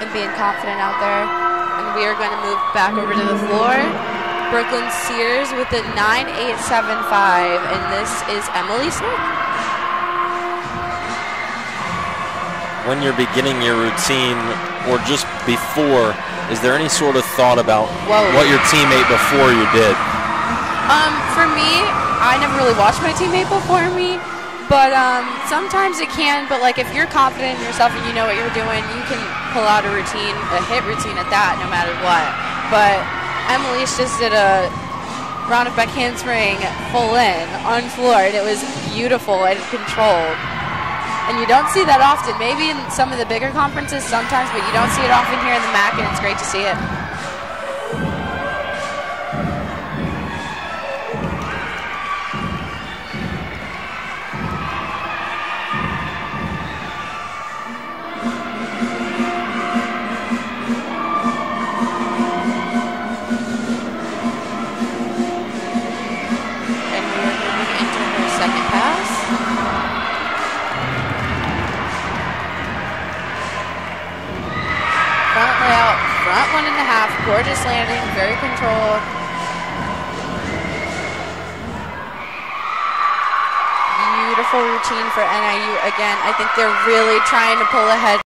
and being confident out there. And we are going to move back over to the floor. Brooklyn Sears with a 9875, and this is Emmalise Nock. When you're beginning your routine, or just before, is there any sort of thought about Whoa. what your teammate before you did? Um, for me, I never really watched my teammate before me, but um, sometimes it can. But like if you're confident in yourself and you know what you're doing, you can pull out a routine, a hit routine at that, no matter what. But Emmalise just did a round of back handspring full in, on floor, and It was beautiful and controlled. And you don't see that often. Maybe in some of the bigger conferences sometimes, but you don't see it often here in the MAC, and it's great to see it. Front one and a half, gorgeous landing, very controlled. Beautiful routine for NIU again. I think they're really trying to pull ahead